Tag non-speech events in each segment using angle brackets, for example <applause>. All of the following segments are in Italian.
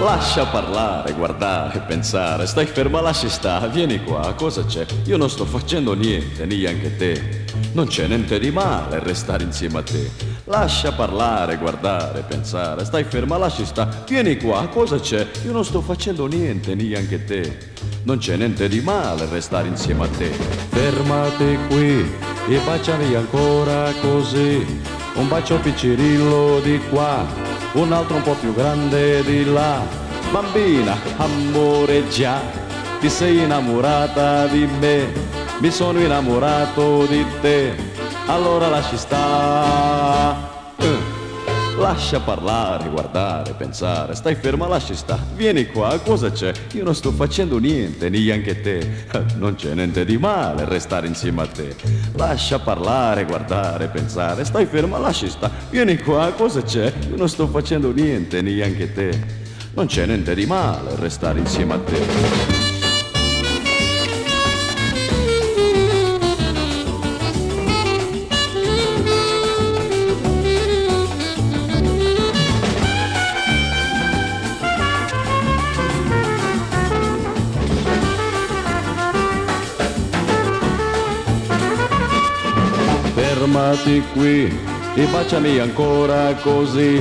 Lascia parlare, guardare, pensare. Stai ferma, lasci sta. Vieni qua, cosa c'è? Io non sto facendo niente, neanche te. Non c'è niente di male restare insieme a te. Lascia parlare, guardare, pensare. Stai ferma, lasci sta. Vieni qua, cosa c'è? Io non sto facendo niente, neanche te. Non c'è niente di male restare insieme a te. Fermati qui e baciami ancora così. Un bacio piccirillo di qua un altro un po' più grande di là. Bambina, amore già, ti sei innamorata di me, mi sono innamorato di te, allora lasci stare. Uh. Lascia parlare, guardare, pensare. Stai ferma, lasci sta. Vieni qua, cosa c'è? Io non sto facendo niente, neanche te. <laughs> Non c'è niente di male restare insieme a te. Lascia parlare, guardare, pensare. Stai ferma, lasci sta. Vieni qua, cosa c'è? Io non sto facendo niente, neanche te. Non c'è niente di male restare insieme a te. Fermati qui e baciami ancora così.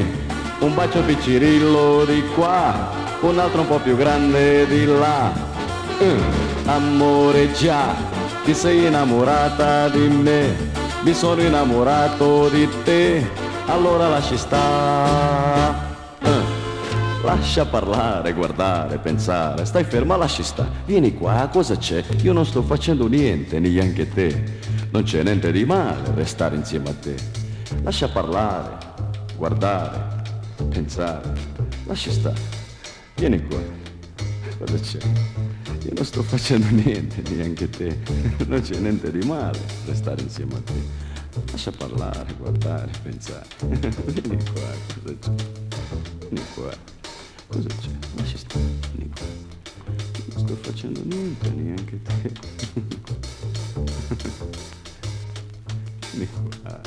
Un bacio piccirillo di qua, un altro un po' più grande di là. Uh, amore già, ti sei innamorata di me, mi sono innamorato di te, allora lasci stare. Uh, lascia parlare, guardare, pensare. Stai ferma, lasci sta. Vieni qua, cosa c'è? Io non sto facendo niente, neanche te. Non c'è niente di male restare insieme a te. Lascia parlare, guardare, pensare. Lascia stare. Vieni qua. Cosa c'è? Io non sto facendo niente, neanche te. Non c'è niente di male restare insieme a te. Lascia parlare, guardare, pensare. Vieni qua, cosa c'è? Vieni qua. Cosa c'è? Lascia stare. Vieni qua. Non sto facendo niente, neanche te. <laughs> 你啊。